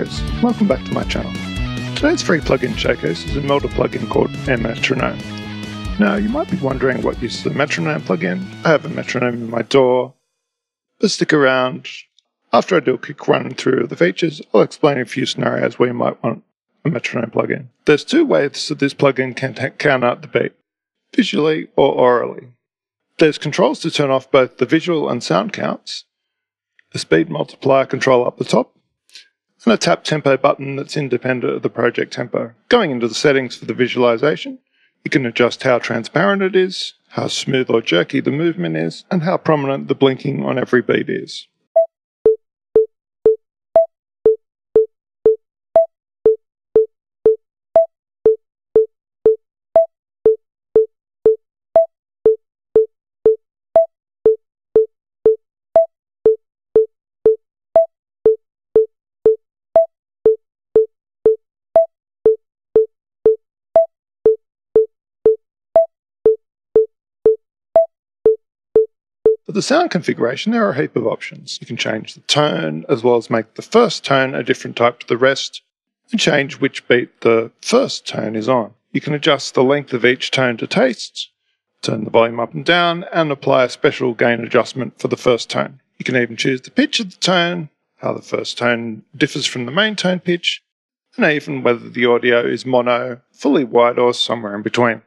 Chris, welcome back to my channel. Today's free plugin showcase is a Melda plugin called Metronome. Now, you might be wondering what uses a metronome plugin. I have a metronome in my DAW, but stick around. After I do a quick run through the features, I'll explain a few scenarios where you might want a metronome plugin. There's two ways that this plugin can count out the beat, visually or orally. There's controls to turn off both the visual and sound counts, a speed multiplier control up the top, and a tap tempo button that's independent of the project tempo. Going into the settings for the visualization, you can adjust how transparent it is, how smooth or jerky the movement is, and how prominent the blinking on every beat is. For the sound configuration, there are a heap of options. You can change the tone, as well as make the first tone a different type to the rest, and change which beat the first tone is on. You can adjust the length of each tone to taste, turn the volume up and down, and apply a special gain adjustment for the first tone. You can even choose the pitch of the tone, how the first tone differs from the main tone pitch, and even whether the audio is mono, fully wide, or somewhere in between.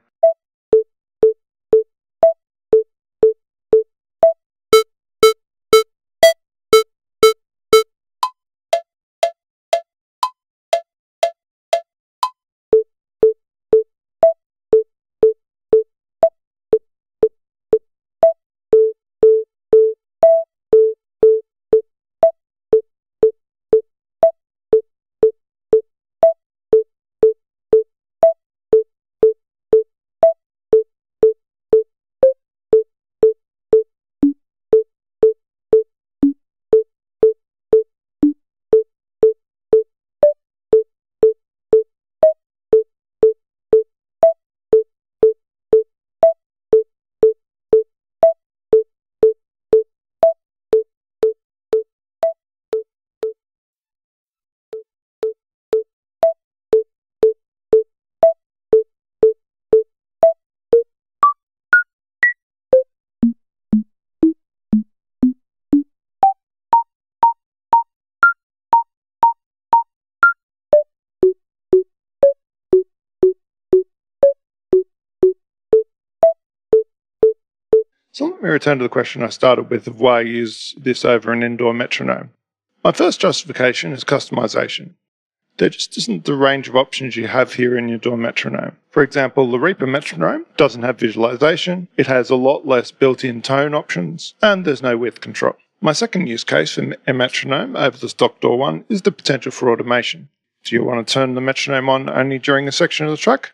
So let me return to the question I started with of why I use this over an in-DAW metronome. My first justification is customization. There just isn't the range of options you have here in your DAW metronome. For example, the Reaper metronome doesn't have visualization, it has a lot less built-in tone options, and there's no width control. My second use case for a metronome over the stock DAW one is the potential for automation. Do you want to turn the metronome on only during a section of the track?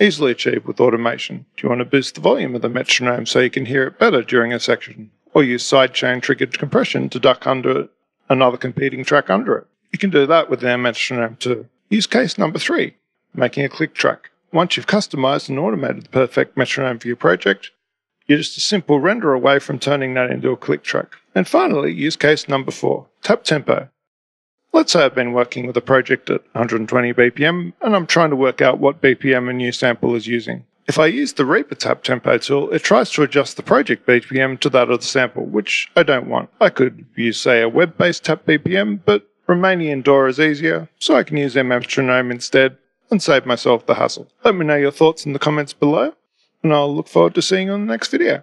Easily achieved with automation. Do you want to boost the volume of the metronome so you can hear it better during a section? Or use sidechain triggered compression to duck under another competing track under it? You can do that with their metronome too. Use case number three, making a click track. Once you've customized and automated the perfect metronome for your project, you're just a simple render away from turning that into a click track. And finally, use case number four, tap tempo. Let's say I've been working with a project at 120 BPM and I'm trying to work out what BPM a new sample is using. If I use the Reaper Tap Tempo tool, it tries to adjust the project BPM to that of the sample, which I don't want. I could use, say, a web based tap BPM, but remaining in DAW is easier, so I can use Metronome instead and save myself the hassle. Let me know your thoughts in the comments below, and I'll look forward to seeing you on the next video.